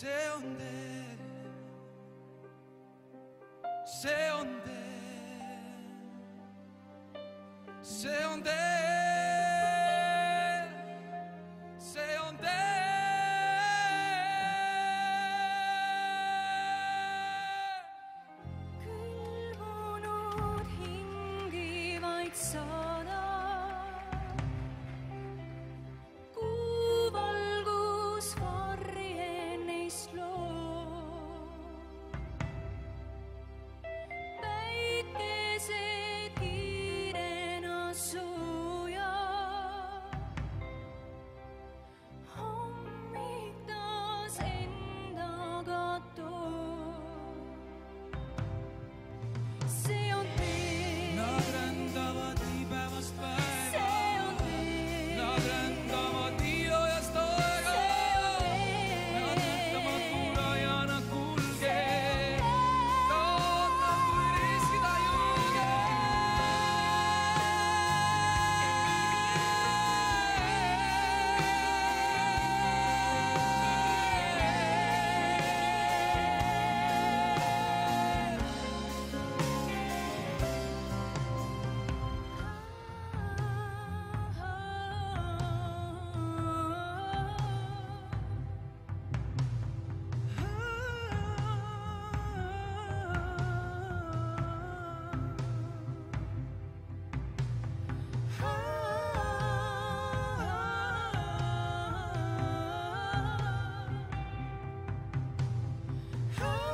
see on tee, see on tee, see on tee, see on tee. külmunud hingi vaid sa Oh.